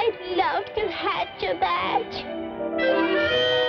I'd love to hatch a batch.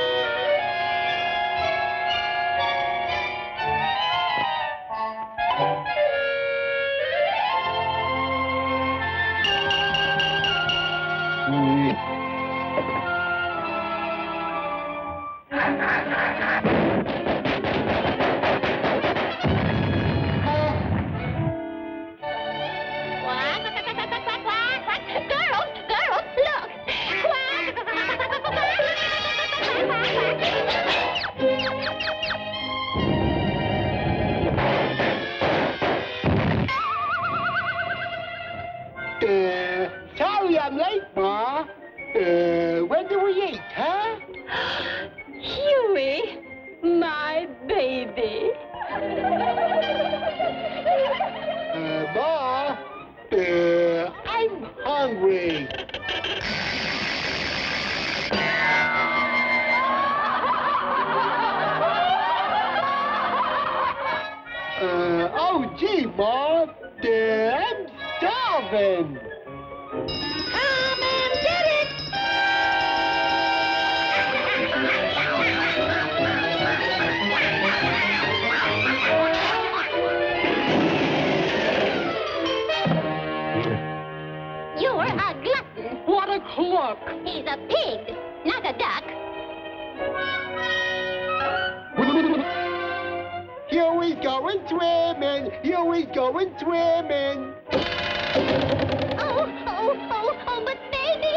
I'm starving. Come and get it! You're a glutton. What a clock! He's a pig, not a duck. Going swimming. Huey's going swimming. Oh, oh, oh, oh, but baby,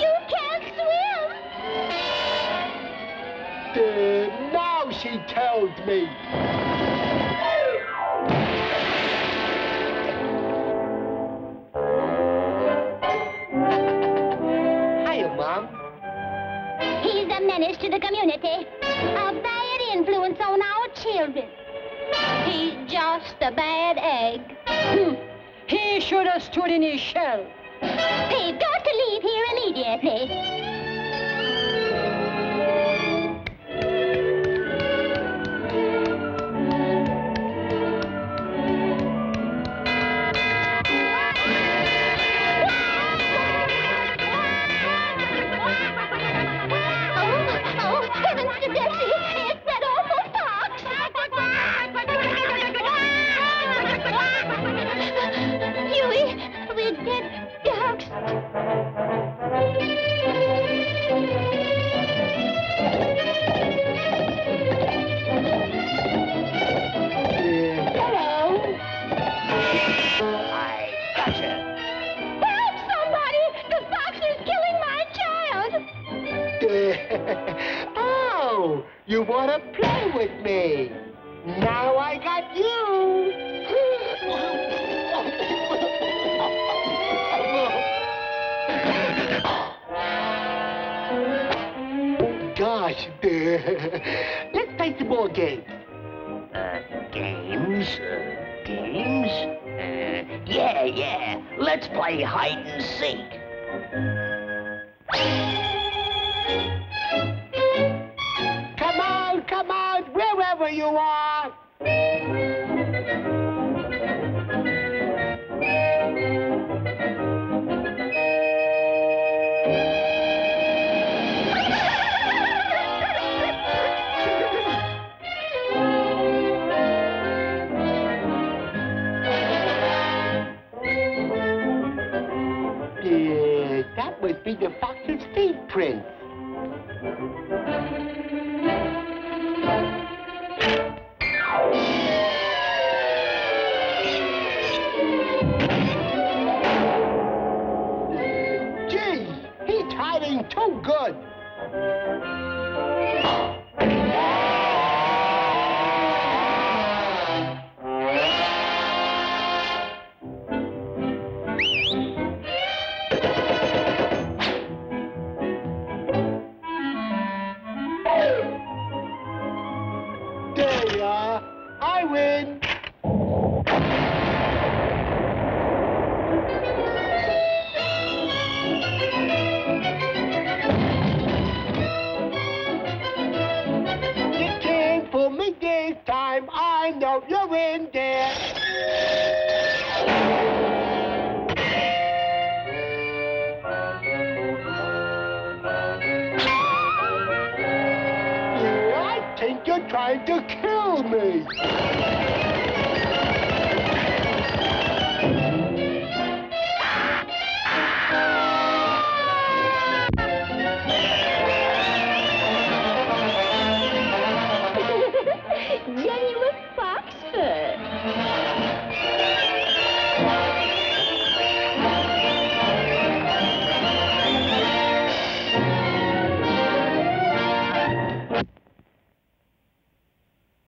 you can't swim. Uh, now she tells me. Hiya, Mom. He's a menace to the community, a bad influence on our children. He's just a bad egg. Hmm. He should have stood in his shell. We've got to leave here immediately. oh, you want to play with me? Now I got you. Gosh, let's play some more games. Uh, games? Uh, games? Uh, yeah, yeah. Let's play hide and seek. Come on, come on, wherever you are. Must be the fox's footprint. He's hiding too good. Win. trying to kill me. Genuine fox fur.